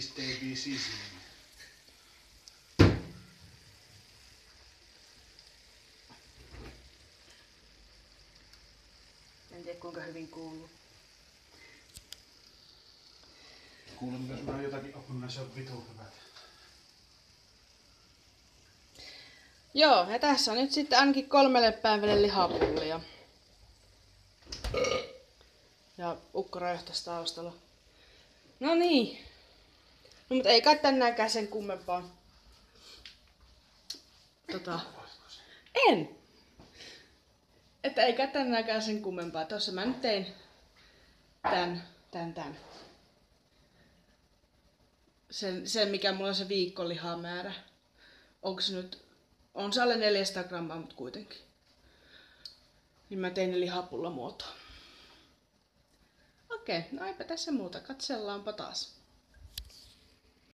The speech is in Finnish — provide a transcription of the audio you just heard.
Stay busy. En tiedä kuinka hyvin kuuluu. Kuulun, jos mä jotakin niin se on vitu hyvät. Joo, ja tässä on nyt sitten ainakin kolmelle päivälle lihapullia. Ja ukko räjähtäisi taustalla. No niin. No mutta ei kai tänäänkään sen kummempaa. Tota. En. Että ei kai tänäänkään sen kummempaa. Tossa mä nyt tein tän, tän, tän. Sen, sen mikä mulla on se viikkolihamäärä. Onko se nyt on se alle 400 grammaa, mutta kuitenkin. Niin mä tein ne lihapulla muotoon. Okei, no eipä tässä muuta. Katsellaanpa taas.